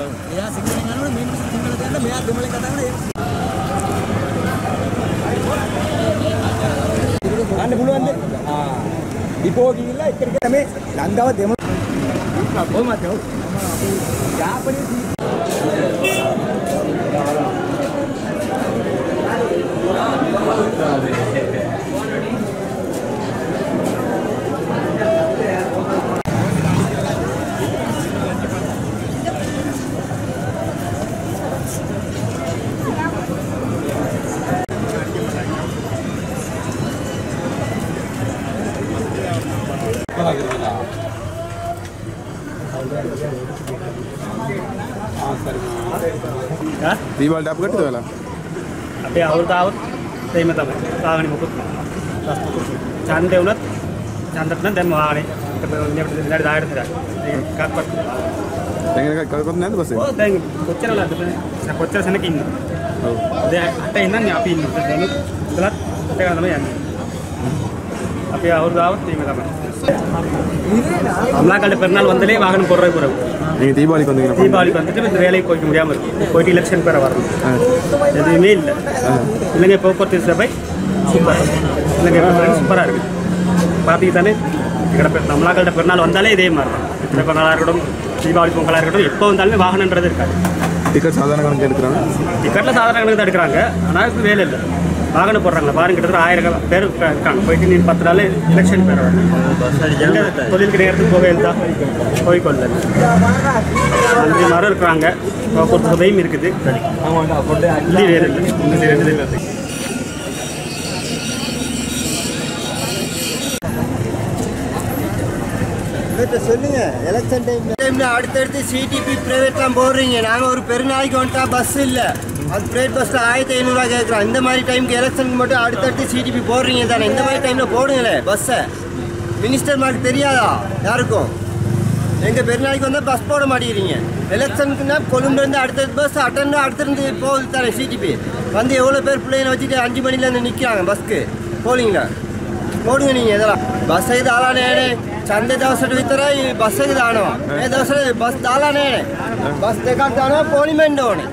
එයා සිංහලෙන් අහනවනේ මේ මිනිස්සු සිංහල දන්න මෙයා දෙමළෙන් කතා කරන ගන්න පුළුවන්ද? ආ. ඩිපෝ ගිහිල්ලා එක්කෙනෙක් මේ ලංකාව දෙමළ කොහොමද? යාපනයේ දීවල් ඩබ් ගත්තද ඔයාලා? අපේ අවුරුදු આવුත් එහෙම තමයි. සාවනේ මොකුත් ඡන්දේ වුණත් ඡන්දත් නම් දැන් වාරේ. ඉන්නකොට ඉන්නට දායකට දාන්න. ඒක කක්වත්. දැන් ඒක කල්පත් නැද්ද බස් ඒක? ඔව් දැන් කොච්චර වෙලාද? කොච්චර සෙනක ඉන්න? ඔව්. දැන් අට ඉන්නන්නේ අපි ඉන්නේ. දැන් ඉතලත් අට ගන්න තමයි යන්නේ. අපේ අවුරුදු આવුත් එහෙම තමයි. அமலாக்காண்ட பெருநாள் வந்தாலே வாகனம் போடுறது பிறகு நீங்கள் தீபாவளிக்கு வந்தீங்க தீபாவளிக்கு வந்துட்டு இந்த வேலையை போய்க்க முடியாமல் இருக்கும் போயிட்டு எலெக்ஷன் பெற வரணும். எதுவுமே இல்லை. இலங்கை போக்குவரத்து சபை சூப்பராக இலங்கை போக்குவரத்து சூப்பராக இருக்குது பார்த்தீங்க தானே கிடப்ப அமலாக்காண்ட பெருநாள் வந்தாலே இதே மாதிரி தான். இத்தனை பெருநாளாக இருக்கட்டும் தீபாவளி பொங்கலாக இருக்கட்டும் எப்போ வந்தாலுமே வாகனன்றது இருக்காது. டிக்கெட் சாதாரண கணக்கு எடுக்கிறாங்க? டிக்கெட்டில் சாதாரண கணக்கு தான் எடுக்கிறாங்க. ஆனால் வேலை இல்லை. வாகனம் போடுறாங்க பாருங்க கிட்டத்தட்ட ஆயிரம் பேர் இருக்காங்க. போயிட்டு நீ பத்து நாள் எலெக்ஷன் பேர் எங்கே தொழிலுக்கு நேரத்துக்கு போக இருந்தா போய்க்கொள்ள. அஞ்சு மரம் இருக்கிறாங்க. போக்குவரத்து சபையும் இருக்குது. இல்லை. வேறு இல்லை. இந்த ரெண்டு இருக்கு சொல்லுங்க எலெக்ஷன் டைம் டைம்ல அடுத்தடுத்து சிடிபி பிரைவேட்லாம் போடுறீங்க. நாங்க ஒரு பெருநாளைக்கு வந்துட்டா பஸ் இல்ல. அது பிளேட் பஸ்ஸில் ஆயிரத்தி ஐநூறுரூவா கேட்குறான் இந்த மாதிரி டைமுக்கு எலெக்ஷனுக்கு மட்டும் அடுத்தடுத்து சிடிபி போடுறீங்க தானே? இந்த மாதிரி டைமில் போடுங்களேன் பஸ்ஸை மினிஸ்டர் மாதிரி தெரியாதா? யாருக்கும்? எங்கள் பெருநாளைக்கு வந்தால் பஸ் போட மாட்டேங்கிறீங்க. எலெக்ஷனுக்குன்னா கொழும்புலேருந்து அடுத்தது பஸ் அட்டன் அடுத்திருந்து போகுது தானே சிடிபி வந்து எவ்வளோ பேர் பிள்ளைங்களை வச்சுட்டு அஞ்சு மணிலேருந்து நிற்கிறாங்க பஸ்க்கு போலிங்களா? போடுங்க நீங்கள் இதெல்லாம். பஸ்ஸுக்கு ஆளானே சந்தை தவசட்டு வித்தர பஸ்ஸுக்கு தானவா ஏ தோசை பஸ் தாளானே. பஸ் தேக்காட்டானா போலிமெண்டோனே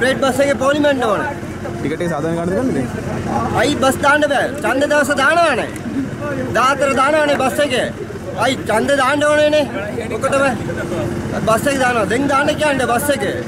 ප්‍රේට් බස් එකේ පොලිමෙන්ඩ් ඕනේ. ටිකටේ සාධන ගන්නද ගන්නද අයි බස් දාන්න බෑ. ඡන්ද දවස දානවනේ 14 දානවනේ බස් එකේ. අයි ඡන්ද දාන්න ඕනේනේ ඔකටම බස් එක දානවා. දැන් දාන්න කියන්නේ බස් එකේ